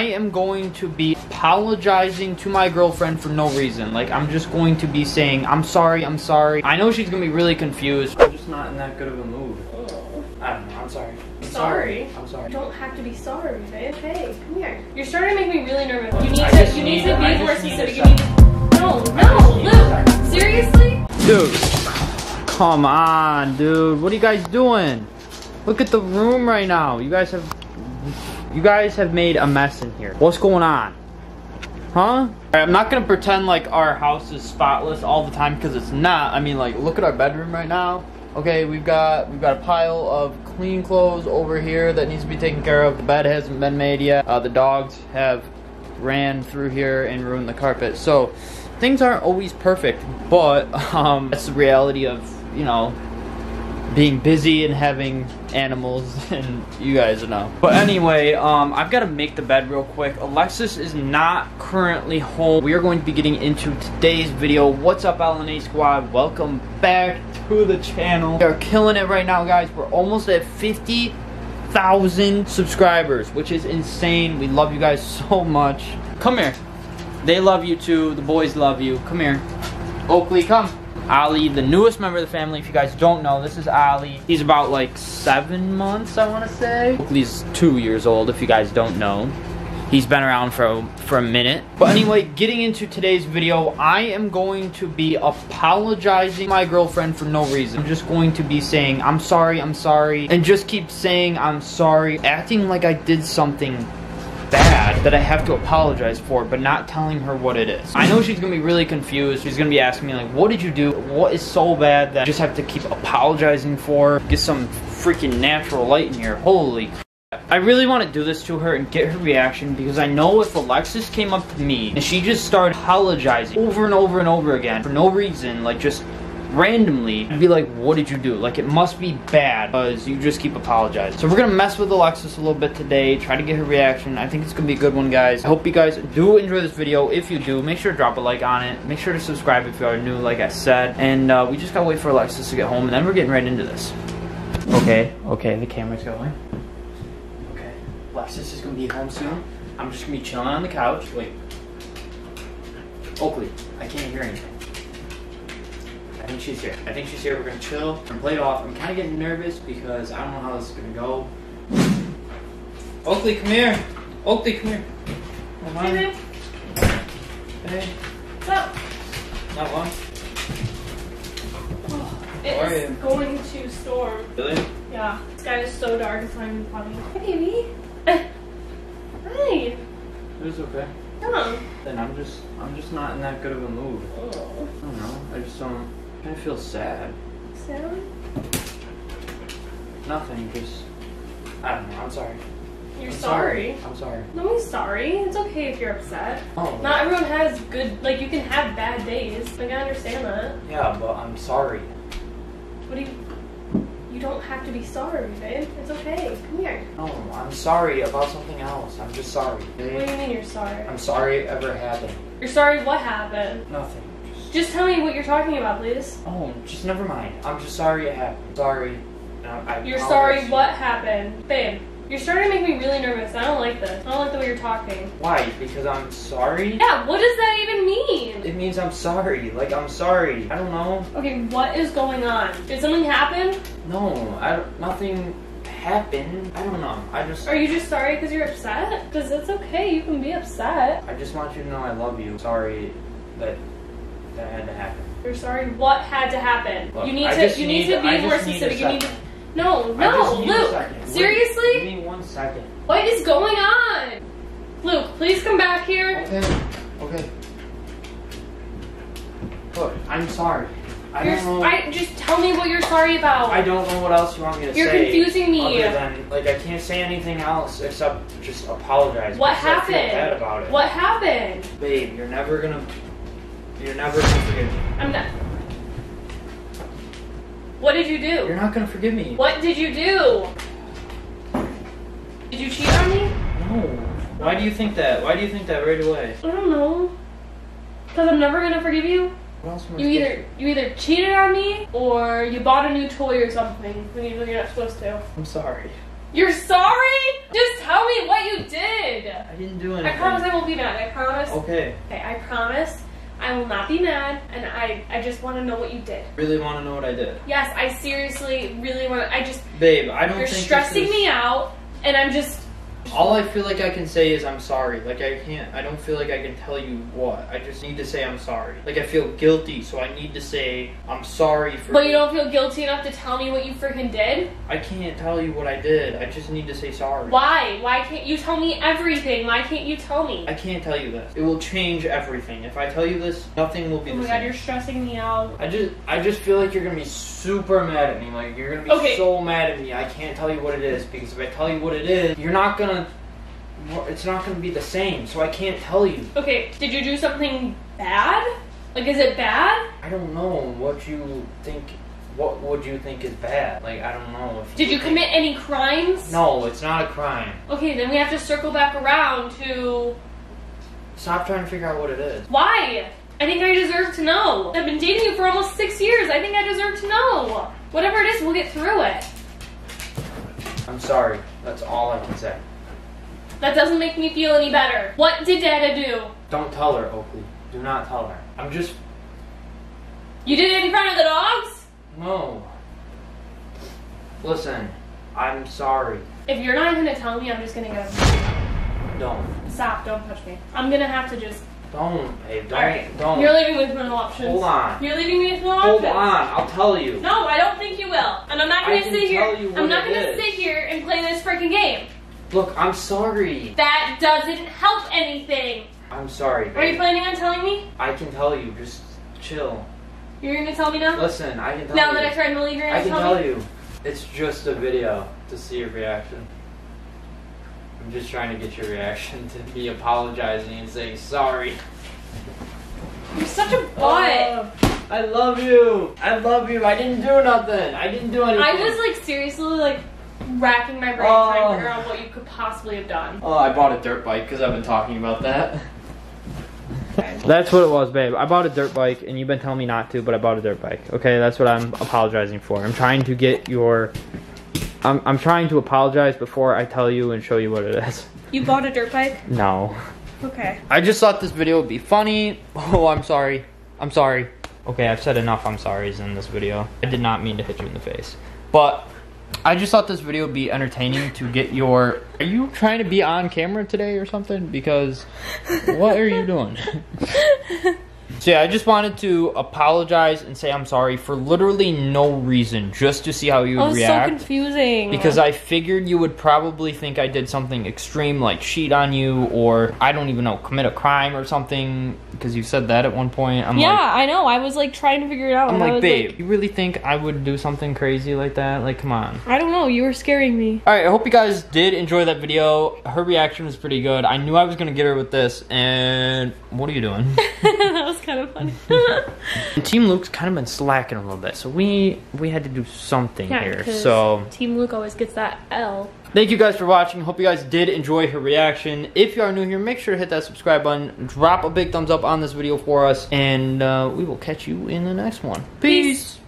I am going to be apologizing to my girlfriend for no reason. Like, I'm just going to be saying, I'm sorry, I'm sorry. I know she's gonna be really confused. I'm just not in that good of a mood. Oh. I don't know, I'm sorry. I'm Sorry? I'm sorry. You don't have to be sorry, babe. Hey, come here. You're starting to make me really nervous. You need I to. You need need- to be more specific. You need to. No, no, Luke. Seriously? Dude, come on, dude. What are you guys doing? Look at the room right now. You guys have, you guys have made a mess in here. What's going on? Huh? Alright, I'm not gonna pretend like our house is spotless all the time because it's not. I mean, like, look at our bedroom right now. Okay, we've got we've got a pile of clean clothes over here that needs to be taken care of. The bed hasn't been made yet. Uh, the dogs have ran through here and ruined the carpet. So things aren't always perfect, but um, that's the reality of you know being busy and having animals and you guys know. But anyway, um, I've got to make the bed real quick. Alexis is not currently home. We are going to be getting into today's video. What's up L&A squad? Welcome back to the channel. We are killing it right now guys. We're almost at 50,000 subscribers, which is insane. We love you guys so much. Come here. They love you too. The boys love you. Come here. Oakley, come. Ali, the newest member of the family. If you guys don't know, this is Ali. He's about like seven months, I want to say. Oakley's two years old, if you guys don't know. He's been around for for a minute. But anyway, getting into today's video, I am going to be apologizing my girlfriend for no reason. I'm just going to be saying, I'm sorry, I'm sorry, and just keep saying I'm sorry, acting like I did something bad that I have to apologize for, but not telling her what it is. I know she's gonna be really confused. She's gonna be asking me like, what did you do? What is so bad that I just have to keep apologizing for? Get some freaking natural light in here. Holy. I really want to do this to her and get her reaction because I know if Alexis came up to me and she just started apologizing over and over and over again for no reason, like just randomly, I'd be like, what did you do? Like, it must be bad because you just keep apologizing. So we're going to mess with Alexis a little bit today, try to get her reaction. I think it's going to be a good one, guys. I hope you guys do enjoy this video. If you do, make sure to drop a like on it. Make sure to subscribe if you are new, like I said. And uh, we just got to wait for Alexis to get home, and then we're getting right into this. Okay, okay, the camera's going. Okay, Alexis is going to be home soon. I'm just going to be chilling on the couch. Wait. Oakley, I can't hear anything. I think she's here. I think she's here. We're gonna chill and play it off. I'm kind of getting nervous because I don't know how this is gonna go. Oakley, come here. Oakley, come here. Come on. Hey, babe. Hey, What's up? not long. Oh, it How are is you? going to storm. Really? Yeah. The sky is so dark. It's not even funny. Hey, baby. Eh. Hi. It's okay. Come on. Then I'm just, I'm just not in that good of a mood. Oh. I don't know. I just don't. I feel sad. Sam? Nothing. Just. I don't know. I'm sorry. You're sorry? I'm sorry. I'm sorry. Nobody's sorry. It's okay if you're upset. Oh. Not everyone has good, like, you can have bad days. Like, I understand that. Yeah, but I'm sorry. What do you. You don't have to be sorry, babe. It's okay. Come here. No, I'm sorry about something else. I'm just sorry. What do you mean you're sorry? I'm sorry it ever happened. You're sorry what happened? Nothing. Just, tell me what you're talking about, please. oh, just never mind. I'm just sorry it happened. Sorry. I You're sorry what happened? Babe, you're starting to make me really nervous. I don't like this. I don't like the way you're talking. Why? Because I'm sorry? Yeah, what does that even mean? It means I'm sorry. Like, I'm sorry. I don't know. Okay, what is going on? Did something happen? No, I nothing happened. I don't know. I just, Are you just sorry because you're upset? Because it's okay, you can be upset. I just want you to know I love you. Sorry that that had to happen. You're sorry what had to happen? Look, you need I to you need, need- to be I more just need specific. You need to. No, no, Luke. second. Wait, Seriously? Give me one second. What is going on? Luke, please come back here. Okay. Okay. Look, I'm sorry. I You're, don't know. I just tell me what you're sorry about. I don't know what else you want me to say. You're confusing me. Other than, like, I can't say anything else except just apologize. What because I feel happened? bad about it. What happened? Babe, you're never gonna. You're never gonna forgive me. I'm not. What did you do? You're not gonna forgive me. What did you do? Did you cheat on me? No. Why do you think that? Why do you think that right away? I don't know. Cause I'm never gonna forgive you. What else am I You either you either cheated on me or you bought a new toy or something when you you're not supposed to. to- I'm sorry. You're sorry? Just tell me what you did. I didn't do anything. I promise I won't be mad. I promise. Okay. Okay, I promise I will not be mad, and I I just want to know what you did. Really want to know what I did, Yes, I seriously really want. to I just babe. I don't. you're stressing is- me out, and I'm just. All I feel like I can say is I'm sorry. Like I can't. I don't feel like I can tell you what. I just need to say I'm sorry. Like I feel guilty, so I need to say I'm sorry for. But you don't feel guilty enough to tell me what you freaking did? I can't tell you what I did. I just need to say sorry. Why? Why can't you tell me everything? Why can't you tell me? I can't tell you this. It will change everything. If I tell you this, nothing will be Oh the my god, same. you're stressing me out. I just, I just feel like you're gonna be super mad at me. Like you're gonna be Okay. so mad at me. I can't tell you what it is because if I tell you what it is, you're not gonna. It's not gonna be the same. So I can't tell you. Okay, did you do something bad? Like, is it bad? I don't know what you think. What would you think is bad? Like I don't know. If Did you commit any crimes? No, it's not a crime. Okay, then we have to circle back around to Stop trying to figure out what it is. why? I think I deserve to know. I've been dating you for almost six years. I think I deserve to know. Whatever it is, we'll get through it. I'm sorry. That's all I can say. That doesn't make me feel any better. What did Dada do? Don't tell her, Oakley. Do not tell her. I'm just You did it in front of the dogs? no. Listen, I'm sorry. If you're not gonna tell me, I'm just gonna go. Don't. Stop, don't touch me. I'm gonna have to just. Don't, babe. Don't. Alright. Don't. You're leaving with no options. Hold on. You're leaving me with no Hold options. Hold on. I'll tell you. No, I don't think you will. And I'm not gonna can sit here. I'm not gonna is. sit here and play this freaking game. Look, I'm sorry. That doesn't help anything. I'm sorry. Are you planning on telling me? I can tell you. Just chill. You're gonna tell me now? Listen, I can tell now you. that I tried to leave, you're gonna I can tell, tell me? you. It's just a video to see your reaction. I'm just trying to get your reaction to me apologizing and saying sorry. You're such a oh, butt. Oh, I love you. I love you. I didn't do nothing. I didn't do anything. I was like seriously like racking my brain Oh. trying to oh. figure out what you could possibly have done. Oh, I bought a dirt bike because I've been talking about that. That's what it was, babe. I bought a dirt bike, and you've been telling me not to, but I bought a dirt bike. Okay, that's what I'm apologizing for. I'm trying to get your. I'm, I'm trying to apologize before I tell you and show you what it is. You bought a dirt bike? No. Okay. I just thought this video would be funny. Oh, I'm sorry. I'm sorry. Okay, I've said enough I'm sorry's in this video. I did not mean to hit you in the face. But I just thought this video would be entertaining to get your. Are you trying to be on camera today or something? Because what are you doing? So yeah, I just wanted to apologize and say I'm sorry for literally no reason, just to see how you would was react. so confusing. Because I figured you would probably think I did something extreme, like cheat on you, or I don't even know, commit a crime or something. Because you said that at one point. I'm yeah, like, I know. I was like trying to figure it out. I'm like, babe, you really think I would do something crazy like that? Like, come on. I don't know. You were scaring me. All right, I hope you guys did enjoy that video. Her reaction was pretty good. I knew I was gonna get her with this, and what are you doing? was kind of funny. Team Luke's kind of been slacking a little bit, so we we had to do something yeah, here. So Team Luke always gets that L. Thank you guys for watching. Hope you guys did enjoy her reaction. If you are new here, make sure to hit that subscribe button. Drop a big thumbs up on this video for us. And uh, we will catch you in the next one. Peace. Peace.